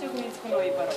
直に着くのはいいから。